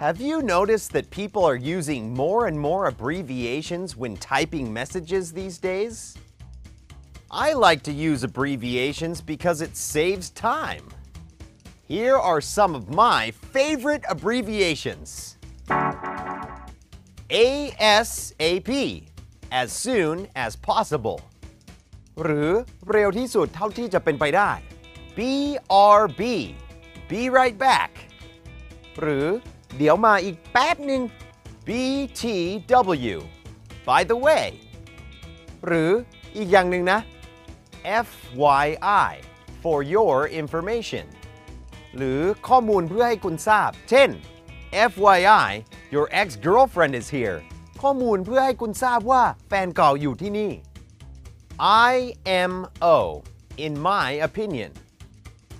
Have you noticed that people are using more and more abbreviations when typing messages these days? I like to use abbreviations because it saves time. Here are some of my favorite abbreviations ASAP, as soon as possible หรือเร็วที่สุดเท่าที่จะเป็นไปได้ BRB Be right back หรือเดี๋ยวมาอีกแป๊บหนึ่ง BTW By the way หรืออีกอย่างหนึ่งนะ FYI For your information หรือข้อมูลเพื่อให้คุณทราบ เช่น FYI your ex-girlfriend is here ข้อมูลเพื่อให้คุณทราบว่าแฟนเก่าอยู่ที่นี่ IMO in my opinion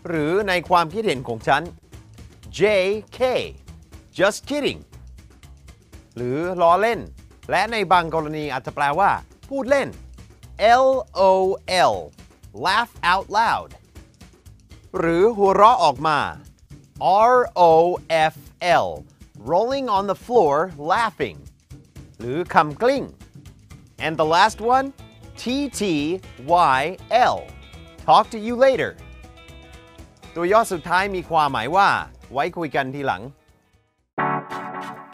หรือในความคิดเห็นของฉัน JK just kidding หรือล้อเล่น และในบางกรณีอาจจะแปลว่า พูดเล่น LOL laugh out loud หรือหัวเราะออกมา ROFL rolling on the floor laughing หรือคำกลิ้ง and the last one TTYL talk to you later ตัวย่อสุดท้ายมีความหมายว่า ไว้คุยกันทีหลัง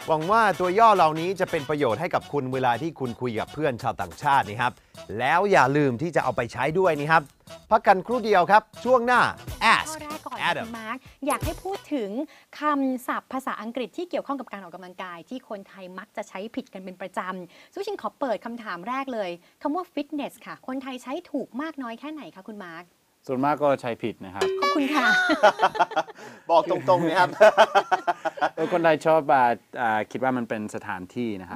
หวังว่าตัวย่อเหล่านี้จะเป็นประโยชน์ให้กับคุณเวลาที่คุณคุยกับเพื่อนชาวต่างชาตินี่ครับ แล้วอย่าลืมที่จะเอาไปใช้ด้วยนี่ครับ พักกันครู่เดียวครับ ช่วงหน้า ask ข้อแรกก่อนค่ะ Adam คุณมาร์คอยากให้พูดถึงคำศัพท์ภาษาอังกฤษที่เกี่ยวข้องกับการออกกำลังกาย ที่คนไทยมักจะใช้ผิดกันเป็นประจำซูชินขอเปิดคำถามแรกเลยคำว่า fitness ค่ะ คนไทยใช้ถูกมากน้อยแค่ไหนคะคุณมาร์คส่วนมากก็ใช้ผิดนะครับ ขอบคุณค่ะ บอกตรงๆนะครับเออคนไทยชอบอ่าอ่าคิดว่ามันเป็นสถานที่นะครับ